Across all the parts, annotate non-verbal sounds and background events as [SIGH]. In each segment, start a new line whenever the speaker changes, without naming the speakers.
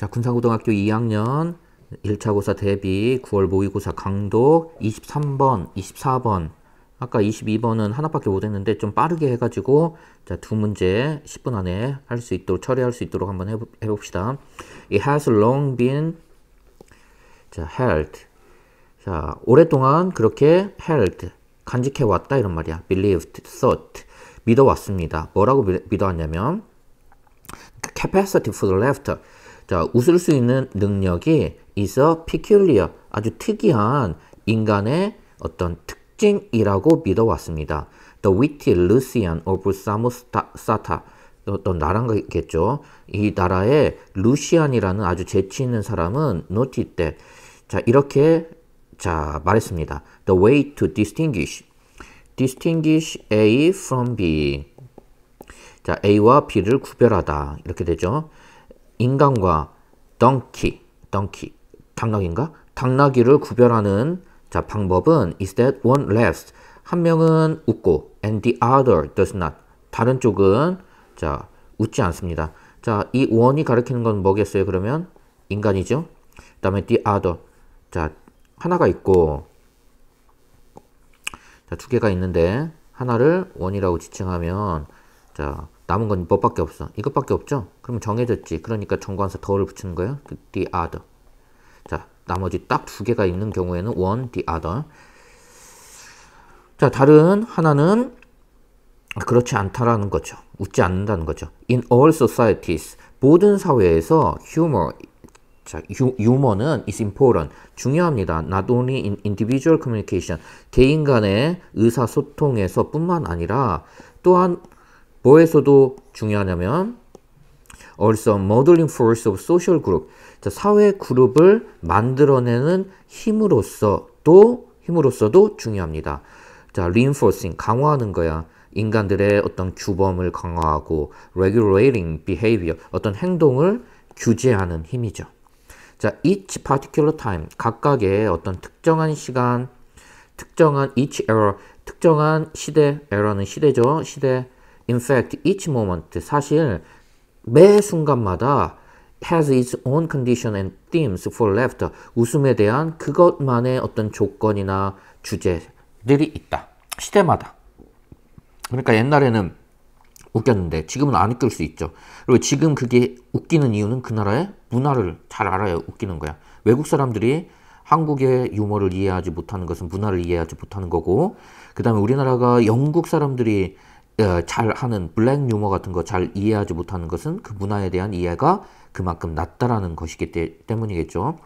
자, 군사고등학교 2학년 1차 고사 대비 9월 모의고사 강도 23번, 24번. 아까 22번은 하나밖에 못 했는데 좀 빠르게 해가지고 자, 두 문제 10분 안에 할 수 있도록 처리할 수 있도록 한번 해보, 해봅시다. It has long been 자, held. 자, 오랫동안 그렇게 held 간직해 왔다 이런 말이야. believed, thought 믿어왔습니다. 뭐라고 믿어왔냐면 capacity for laughter. 자, 웃을 수 있는 능력이 a peculiar, 아주 특이한 인간의 어떤 특징이라고 믿어왔습니다. The witty Lucian of Samosata. 어떤 나라겠죠. 이 나라의 루시안이라는 아주 재치 있는 사람은 노티 때, 자, 이렇게, 자, 말했습니다. The way to distinguish. distinguish A from B. 자, A와 B를 구별하다. 이렇게 되죠. 인간과 donkey, donkey, 당나귀인가? 당나귀를 구별하는 자, 방법은 is that one laughs. 한 명은 웃고 and the other does not. 다른 쪽은 자, 웃지 않습니다. 자, 이 one이 가리키는 건 뭐겠어요? 그러면 인간이죠. 그다음에 the other. 자, 하나가 있고 자, 두 개가 있는데 하나를 원이라고 지칭하면 자, 남은 건 뭐밖에 없어. 이것밖에 없죠? 그러면 정해졌지. 그러니까 정관사 더를 붙이는 거예요. 그 the other. 자, 나머지 딱 두 개가 있는 경우에는 one, the other. 자, 다른 하나는 그렇지 않다라는 거죠. 웃지 않는다는 거죠. In all societies, 모든 사회에서 humor, 자, 유, 유머는 is important, 중요합니다. Not only in individual communication, 개인 간의 의사소통에서 뿐만 아니라 또한 뭐에서도 중요하냐면 also modeling force of social group. 자, 사회 그룹을 만들어내는 힘으로서도 힘으로서도 중요합니다. 자, reinforcing 강화하는 거야. 인간들의 어떤 규범을 강화하고 regulating behavior 어떤 행동을 규제하는 힘이죠. 자, each particular time 각각의 어떤 특정한 시간, 특정한 each era, 특정한 시대, era는 시대죠. 시대. In fact, each moment 사실 매 순간마다 has its own condition and themes for laughter. 웃음에 대한 그것만의 어떤 조건이나 주제들이 있다. 시대마다. 그러니까 옛날에는 웃겼는데 지금은 안 웃길 수 있죠. 그리고 지금 그게 웃기는 이유는 그 나라의 문화를 잘 알아야 웃기는 거야. 외국 사람들이 한국의 유머를 이해하지 못하는 것은 문화를 이해하지 못하는 거고 그 다음에 우리나라가 영국 사람들이 잘 하는 블랙 유머 같은 거 잘 이해하지 못하는 것은 그 문화에 대한 이해가 그만큼 낮다라는 것이기 때문이겠죠.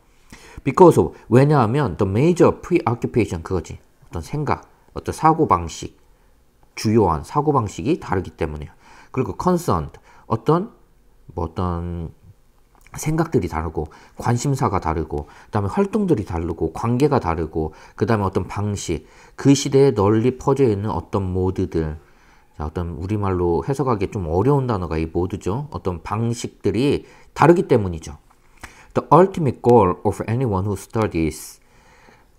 Because of, 왜냐하면 the major preoccupation 그거지. 어떤 생각, 어떤 사고 방식, 주요한 사고 방식이 다르기 때문이에요. 그리고 concerned, 어떤 뭐 어떤 생각들이 다르고 관심사가 다르고 그다음에 활동들이 다르고 관계가 다르고 그다음에 어떤 방식 그 시대에 널리 퍼져 있는 어떤 모드들 자, 어떤 우리말로 해석하기 좀 어려운 단어가 이 모드죠. 어떤 방식들이 다르기 때문이죠. The ultimate goal of anyone who studies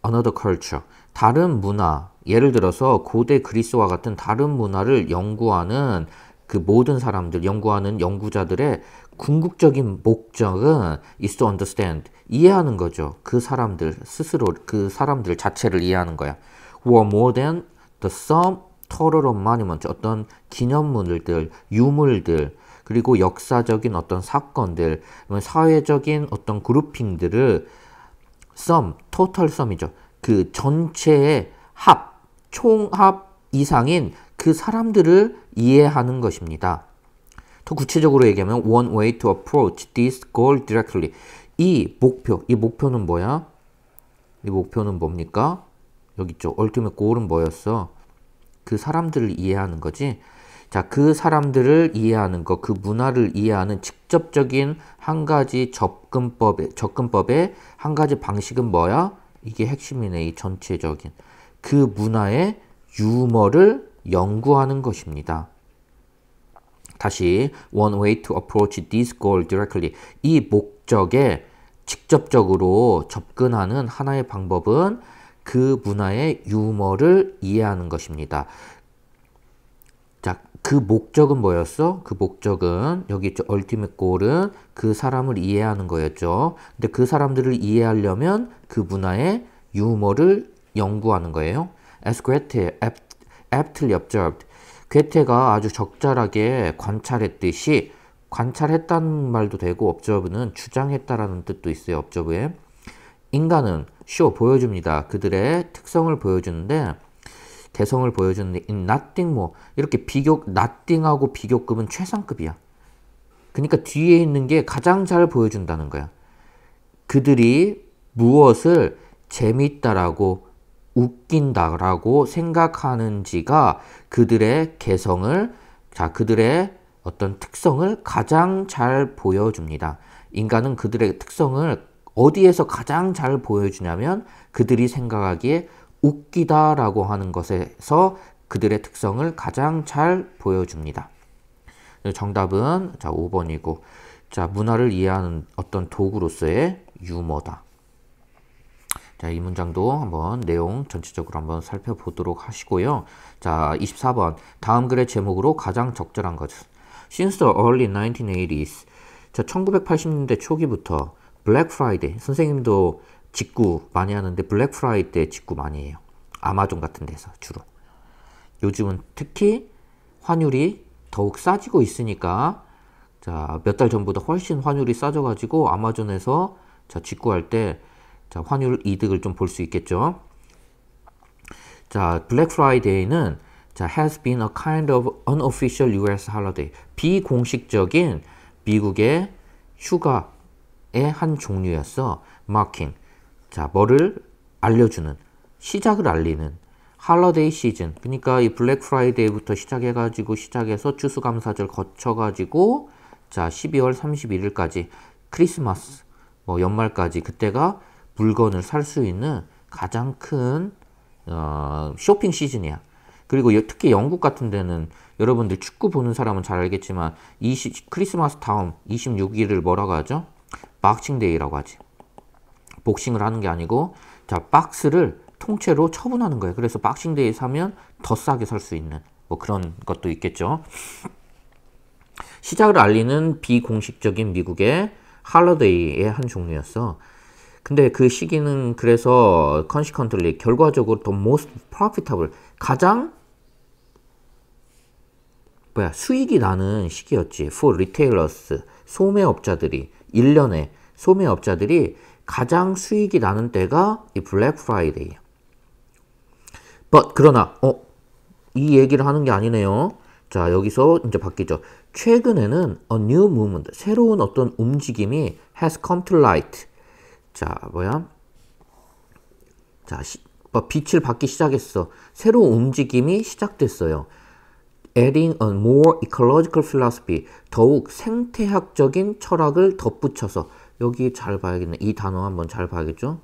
another culture. 다른 문화, 예를 들어서 고대 그리스와 같은 다른 문화를 연구하는 그 모든 사람들, 연구하는 연구자들의 궁극적인 목적은 is to understand. 이해하는 거죠. 그 사람들 스스로, 그 사람들 자체를 이해하는 거야. Who are more than the sum of monument. 어떤 기념물들, 유물들, 그리고 역사적인 어떤 사건들, 사회적인 어떤 그룹핑들을 sum, total sum이죠. 그 전체의 합, 총합 이상인 그 사람들을 이해하는 것입니다. 더 구체적으로 얘기하면 one way to approach this goal directly. 이 목표, 이 목표는 뭐야? 이 목표는 뭡니까? 여기 있죠. ultimate goal은 뭐였어? 그 사람들을 이해하는 거지. 자, 그 사람들을 이해하는 것, 그 문화를 이해하는 직접적인 한 가지 접근법의, 접근법의 한 가지 방식은 뭐야? 이게 핵심이네, 이 전체적인. 그 문화의 유머를 연구하는 것입니다. 다시, one way to approach this goal directly. 이 목적에 직접적으로 접근하는 하나의 방법은 그 문화의 유머를 이해하는 것입니다. 자, 그 목적은 뭐였어? 그 목적은 여기 있죠. 얼티밋 골은 그 사람을 이해하는 거였죠. 근데 그 사람들을 이해하려면 그 문화의 유머를 연구하는 거예요. As Goethe aptly observed. 괴테가 아주 적절하게 관찰했듯이 관찰했다는 말도 되고 observe는 주장했다라는 뜻도 있어요. observe에. 인간은 쇼 보여줍니다. 그들의 특성을 보여주는데 개성을 보여주는데 in nothing more 이렇게 비교 nothing하고 비교급은 최상급이야. 그러니까 뒤에 있는 게 가장 잘 보여준다는 거야. 그들이 무엇을 재밌다라고 웃긴다라고 생각하는지가 그들의 개성을 자 그들의 어떤 특성을 가장 잘 보여줍니다. 인간은 그들의 특성을 어디에서 가장 잘 보여주냐면 그들이 생각하기에 웃기다라고 하는 것에서 그들의 특성을 가장 잘 보여줍니다. 정답은 자 5번이고 자 문화를 이해하는 어떤 도구로서의 유머다. 자, 이 문장도 한번 내용 전체적으로 한번 살펴보도록 하시고요. 자, 24번 다음 글의 제목으로 가장 적절한 것은 Since the early 1980s 자, 1980년대 초기부터 블랙 프라이데이 선생님도 직구 많이 하는데 블랙 프라이데이 직구 많이 해요. 아마존 같은 데서 주로. 요즘은 특히 환율이 더욱 싸지고 있으니까 자, 몇 달 전보다 훨씬 환율이 싸져 가지고 아마존에서 자, 직구할 때 자, 환율 이득을 좀 볼 수 있겠죠. 자, 블랙 프라이데이는 자, has been a kind of unofficial US holiday. 비공식적인 미국의 휴가의 한 종류였어. marking. 자, 뭐를 알려주는, 시작을 알리는 holiday 시즌. 그러니까 이 블랙 프라이데이부터 시작해가지고 시작해서 추수감사절 거쳐가지고 자 12월 31일까지 크리스마스 뭐 연말까지 그때가 물건을 살 수 있는 가장 큰 어, 쇼핑 시즌이야. 그리고 특히 영국 같은 데는 여러분들 축구 보는 사람은 잘 알겠지만 20, 크리스마스 다음 26일을 뭐라고 하죠? 박싱데이라고 하지. 복싱을 하는 게 아니고 자 박스를 통째로 처분하는 거예요. 그래서 박싱데이 사면 더 싸게 살 수 있는 뭐 그런 것도 있겠죠. 시작을 알리는 비공식적인 미국의 holiday의 한 종류였어. 근데 그 시기는 그래서 consequently 결과적으로 the most profitable 가장 뭐야 수익이 나는 시기였지. for retailers 소매업자들이 1년에 소매업자들이 가장 수익이 나는 때가 이 블랙 프라이데이야. but 그러나 어, 이 얘기를 하는 게 아니네요. 자, 여기서 이제 바뀌죠. 최근에는 a new movement, 새로운 어떤 움직임이 has come to light. 자, 뭐야? 자, 시, 뭐 빛을 받기 시작했어. 새로운 움직임이 시작됐어요. Adding a more ecological philosophy. 더욱 생태학적인 철학을 덧붙여서 여기 잘 봐야겠네. 이 단어 한번 잘 봐야겠죠?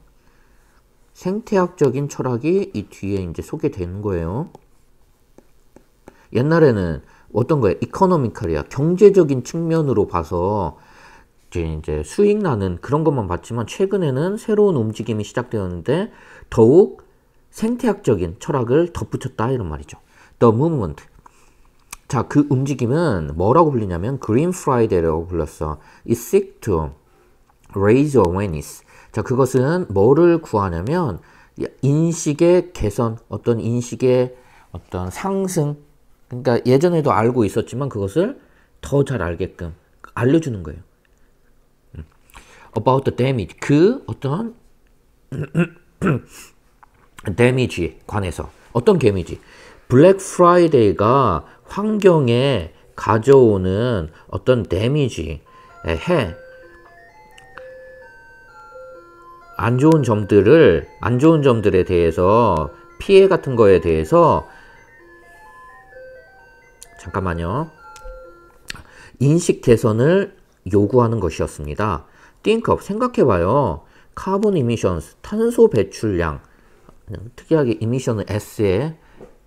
생태학적인 철학이 이 뒤에 이제 소개되는 거예요. 옛날에는 어떤 거예요? 이코노미컬이야. 경제적인 측면으로 봐서 이제, 이제 수익 나는 그런 것만 봤지만 최근에는 새로운 움직임이 시작되었는데 더욱 생태학적인 철학을 덧붙였다 이런 말이죠. The movement. 자, 그 움직임은 뭐라고 불리냐면 Green Friday라고 불렀어. It seek to raise awareness. 자, 그것은 뭐를 구하냐면 인식의 개선, 어떤 인식의 어떤 상승. 그러니까 예전에도 알고 있었지만 그것을 더 잘 알게끔 알려주는 거예요. 음. About the damage. 그 어떤 [CLEARS THROAT] damage에 관해서. 어떤 damage? 블랙 프라이데이가 환경에 가져오는 어떤 damage, 해, 안 좋은 점들을 안 좋은 점들에 대해서 피해 같은 거에 대해서 잠깐만요. 인식 개선을 요구하는 것이었습니다. of 생각해봐요. Carbon emissions 탄소 배출량 특이하게 emission은 S에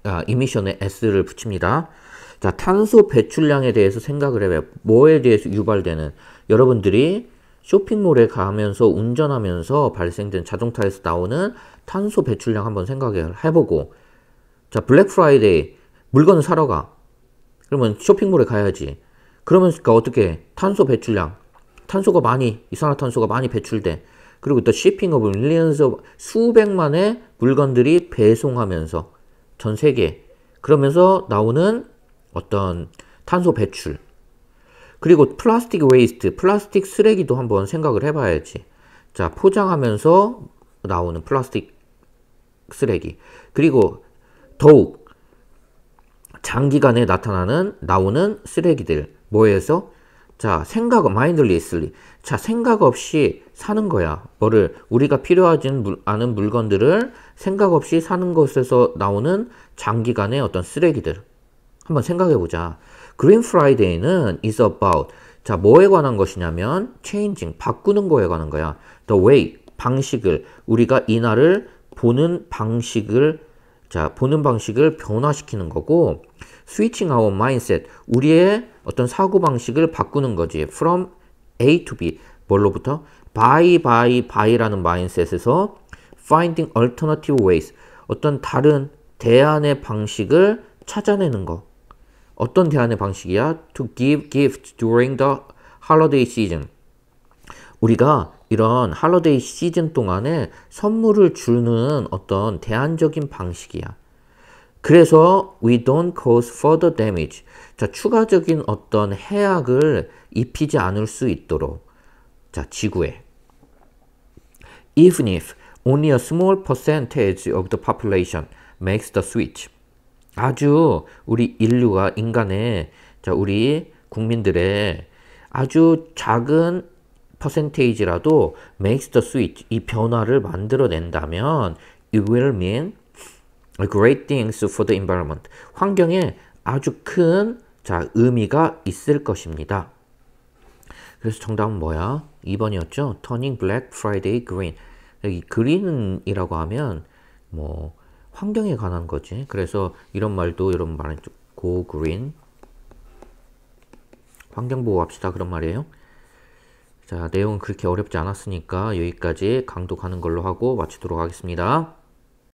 아, emission에 S를 붙입니다. 자 탄소 배출량에 대해서 생각을 해봐요. 뭐에 대해서 유발되는 여러분들이 쇼핑몰에 가면서 운전하면서 발생된 자동차에서 나오는 탄소 배출량 한번 생각을 해보고 자 블랙 프라이데이 물건을 사러 가 그러면 쇼핑몰에 가야지. 그러면니까 어떻게 탄소 배출량, 탄소가 많이 이산화탄소가 많이 배출돼. 그리고 또 millions of 수백만의 물건들이 배송하면서 전 세계 그러면서 나오는 어떤 탄소 배출 그리고 plastic waste, 플라스틱 쓰레기도 한번 생각을 해봐야지. 자, 포장하면서 나오는 플라스틱 쓰레기. 그리고 더욱 장기간에 나타나는 나오는 쓰레기들 뭐에서 자 생각 mindlessly. 자 생각 없이 사는 거야. 뭐를 우리가 필요하지 않은 물건들을 생각 없이 사는 것에서 나오는 장기간의 어떤 쓰레기들. 한번 생각해 보자. 그린 프라이데이는 is about. 자 뭐에 관한 것이냐면 changing 바꾸는 거에 관한 거야. The way 방식을. 우리가 이날을 보는 방식을 자, 보는 방식을 변화시키는 거고 switching our mindset 우리의 어떤 사고 방식을 바꾸는 거지. from A to B 뭘로부터 by by by라는 mindset에서 finding alternative ways 어떤 다른 대안의 방식을 찾아내는 거. 어떤 대안의 방식이야? To give gifts during the holiday season. 우리가 이런 할로데이 시즌 동안에 선물을 주는 어떤 대안적인 방식이야. 그래서 we don't cause further damage. 자, 추가적인 어떤 해악을 입히지 않을 수 있도록. 자, 지구에. Even if only a small percentage of the population makes the switch. 아주 우리 인류가 인간의 자, 우리 국민들의 아주 작은 퍼센테이지라도 makes the switch 이 변화를 만들어낸다면 it will mean great things for the environment 환경에 아주 큰 자, 의미가 있을 것입니다. 그래서 정답은 뭐야? 2번이었죠? Turning Black Friday Green. 여기 그린이라고 하면 뭐 환경에 관한 거지. 그래서 이런 말도 이런 말은 go green. 환경 보호합시다 그런 말이에요. 자, 내용은 그렇게 어렵지 않았으니까 여기까지 강독하는 걸로 하고 마치도록 하겠습니다.